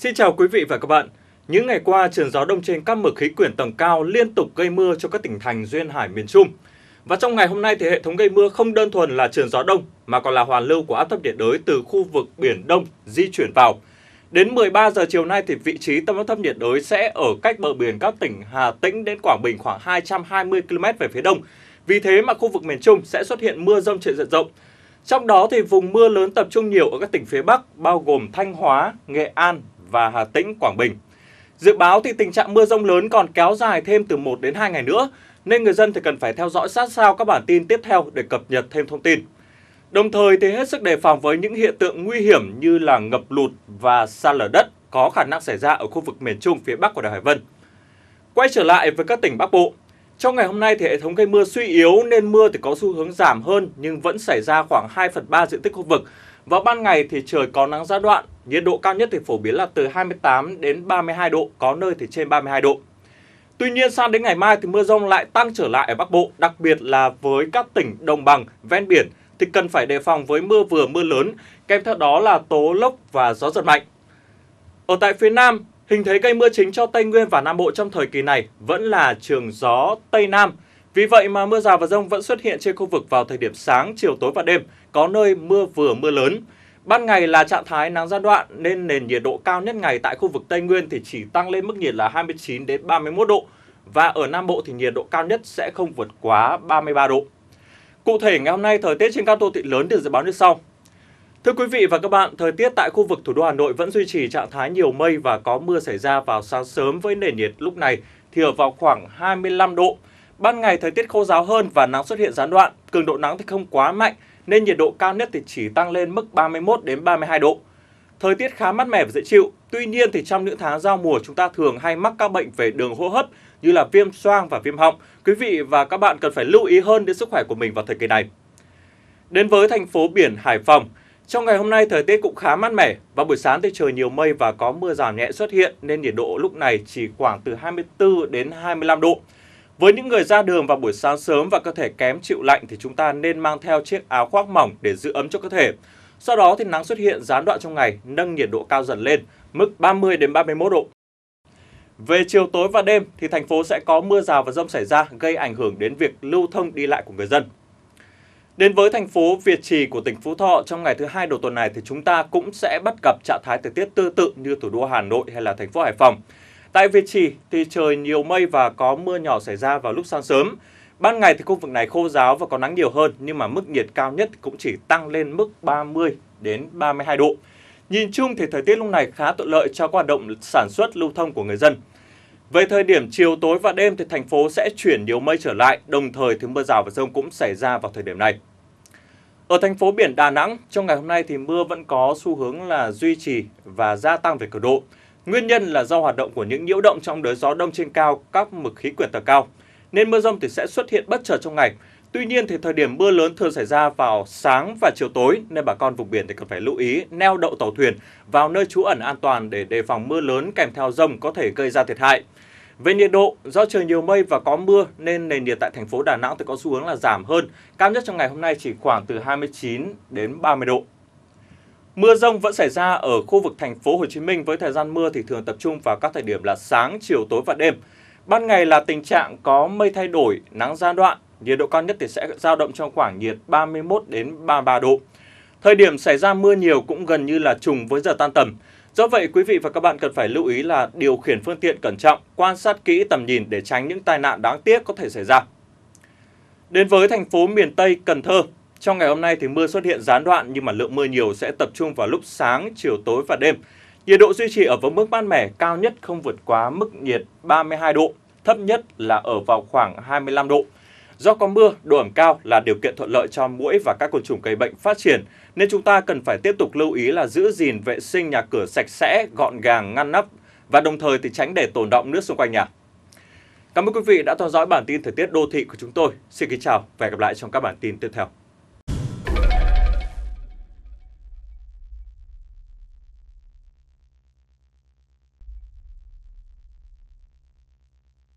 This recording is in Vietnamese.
Xin chào quý vị và các bạn. Những ngày qua, trường gió đông trên các mực khí quyển tầng cao liên tục gây mưa cho các tỉnh thành duyên hải miền Trung. Và trong ngày hôm nay thì hệ thống gây mưa không đơn thuần là trường gió đông mà còn là hoàn lưu của áp thấp nhiệt đới từ khu vực biển Đông di chuyển vào. Đến 13 giờ chiều nay thì vị trí tâm áp thấp nhiệt đới sẽ ở cách bờ biển các tỉnh Hà Tĩnh đến Quảng Bình khoảng 220 km về phía đông. Vì thế mà khu vực miền Trung sẽ xuất hiện mưa rông trên diện rộng. Trong đó thì vùng mưa lớn tập trung nhiều ở các tỉnh phía Bắc bao gồm Thanh Hóa, Nghệ An và Hà Tĩnh, Quảng Bình. Dự báo thì tình trạng mưa rông lớn còn kéo dài thêm từ 1 đến 2 ngày nữa, nên người dân thì cần phải theo dõi sát sao các bản tin tiếp theo để cập nhật thêm thông tin. Đồng thời thì hết sức đề phòng với những hiện tượng nguy hiểm như là ngập lụt và sạt lở đất có khả năng xảy ra ở khu vực miền Trung phía Bắc của đảo Hải Vân. Quay trở lại với các tỉnh Bắc Bộ, trong ngày hôm nay thì hệ thống gây mưa suy yếu nên mưa thì có xu hướng giảm hơn nhưng vẫn xảy ra khoảng 2 phần 3 diện tích khu vực. Vào ban ngày thì trời có nắng gián đoạn, nhiệt độ cao nhất thì phổ biến là từ 28 đến 32 độ, có nơi thì trên 32 độ. Tuy nhiên sang đến ngày mai thì mưa rông lại tăng trở lại ở Bắc Bộ, đặc biệt là với các tỉnh đồng bằng, ven biển thì cần phải đề phòng với mưa vừa mưa lớn, kèm theo đó là tố lốc và gió giật mạnh. Ở tại phía Nam, hình thế gây mưa chính cho Tây Nguyên và Nam Bộ trong thời kỳ này vẫn là trường gió Tây Nam. Vì vậy mà mưa rào và rông vẫn xuất hiện trên khu vực vào thời điểm sáng, chiều tối và đêm, có nơi mưa vừa mưa lớn. Ban ngày là trạng thái nắng gián đoạn nên nền nhiệt độ cao nhất ngày tại khu vực Tây Nguyên thì chỉ tăng lên mức nhiệt là 29 đến 31 độ và ở Nam Bộ thì nhiệt độ cao nhất sẽ không vượt quá 33 độ. Cụ thể ngày hôm nay thời tiết trên các đô thị lớn được dự báo như sau. Thưa quý vị và các bạn, thời tiết tại khu vực thủ đô Hà Nội vẫn duy trì trạng thái nhiều mây và có mưa xảy ra vào sáng sớm với nền nhiệt lúc này thì ở vào khoảng 25 độ. Ban ngày thời tiết khô ráo hơn và nắng xuất hiện gián đoạn, cường độ nắng thì không quá mạnh nên nhiệt độ cao nhất thì chỉ tăng lên mức 31 đến 32 độ. Thời tiết khá mát mẻ và dễ chịu. Tuy nhiên thì trong những tháng giao mùa chúng ta thường hay mắc các bệnh về đường hô hấp như là viêm xoang và viêm họng. Quý vị và các bạn cần phải lưu ý hơn đến sức khỏe của mình vào thời kỳ này. Đến với thành phố biển Hải Phòng, trong ngày hôm nay thời tiết cũng khá mát mẻ. và buổi sáng thì trời nhiều mây và có mưa rào nhẹ xuất hiện nên nhiệt độ lúc này chỉ khoảng từ 24 đến 25 độ. Với những người ra đường vào buổi sáng sớm và cơ thể kém chịu lạnh thì chúng ta nên mang theo chiếc áo khoác mỏng để giữ ấm cho cơ thể. Sau đó thì nắng xuất hiện gián đoạn trong ngày, nâng nhiệt độ cao dần lên, mức 30 đến 31 độ. Về chiều tối và đêm thì thành phố sẽ có mưa rào và rông xảy ra gây ảnh hưởng đến việc lưu thông đi lại của người dân. Đến với thành phố Việt Trì của tỉnh Phú Thọ trong ngày thứ hai đầu tuần này thì chúng ta cũng sẽ bắt gặp trạng thái thời tiết tương tự như thủ đô Hà Nội hay là thành phố Hải Phòng. Tại Việt Trì thì trời nhiều mây và có mưa nhỏ xảy ra vào lúc sáng sớm. Ban ngày thì khu vực này khô giáo và có nắng nhiều hơn nhưng mà mức nhiệt cao nhất cũng chỉ tăng lên mức 30 đến 32 độ. Nhìn chung thì thời tiết lúc này khá thuận lợi cho hoạt động sản xuất lưu thông của người dân. Về thời điểm chiều tối và đêm thì thành phố sẽ chuyển nhiều mây trở lại, đồng thời thì mưa rào và rông cũng xảy ra vào thời điểm này. Ở thành phố biển Đà Nẵng, trong ngày hôm nay thì mưa vẫn có xu hướng là duy trì và gia tăng về cường độ. Nguyên nhân là do hoạt động của những nhiễu động trong đới gió đông trên cao, các mực khí quyển tầng cao. Nên mưa rông thì sẽ xuất hiện bất chợt trong ngày. Tuy nhiên thì thời điểm mưa lớn thường xảy ra vào sáng và chiều tối nên bà con vùng biển thì cần phải lưu ý neo đậu tàu thuyền vào nơi trú ẩn an toàn để đề phòng mưa lớn kèm theo rông có thể gây ra thiệt hại. Về nhiệt độ, do trời nhiều mây và có mưa nên nền nhiệt tại thành phố Đà Nẵng thì có xu hướng là giảm hơn. Cao nhất trong ngày hôm nay chỉ khoảng từ 29 đến 30 độ. Mưa rông vẫn xảy ra ở khu vực thành phố Hồ Chí Minh với thời gian mưa thì thường tập trung vào các thời điểm là sáng, chiều, tối và đêm. Ban ngày là tình trạng có mây thay đổi, nắng gián đoạn, nhiệt độ cao nhất thì sẽ dao động trong khoảng nhiệt 31 đến 33 độ. Thời điểm xảy ra mưa nhiều cũng gần như là trùng với giờ tan tầm. Do vậy, quý vị và các bạn cần phải lưu ý là điều khiển phương tiện cẩn trọng, quan sát kỹ tầm nhìn để tránh những tai nạn đáng tiếc có thể xảy ra. Đến với thành phố miền Tây Cần Thơ, trong ngày hôm nay thì mưa xuất hiện gián đoạn nhưng mà lượng mưa nhiều sẽ tập trung vào lúc sáng, chiều tối và đêm. Nhiệt độ duy trì ở với mức mát mẻ, cao nhất không vượt quá mức nhiệt 32 độ, thấp nhất là ở vào khoảng 25 độ. Do có mưa, độ ẩm cao là điều kiện thuận lợi cho muỗi và các côn trùng gây bệnh phát triển, nên chúng ta cần phải tiếp tục lưu ý là giữ gìn vệ sinh nhà cửa sạch sẽ, gọn gàng, ngăn nắp và đồng thời thì tránh để tồn động nước xung quanh nhà. Cảm ơn quý vị đã theo dõi bản tin thời tiết đô thị của chúng tôi. Xin kính chào và hẹn gặp lại trong các bản tin tiếp theo.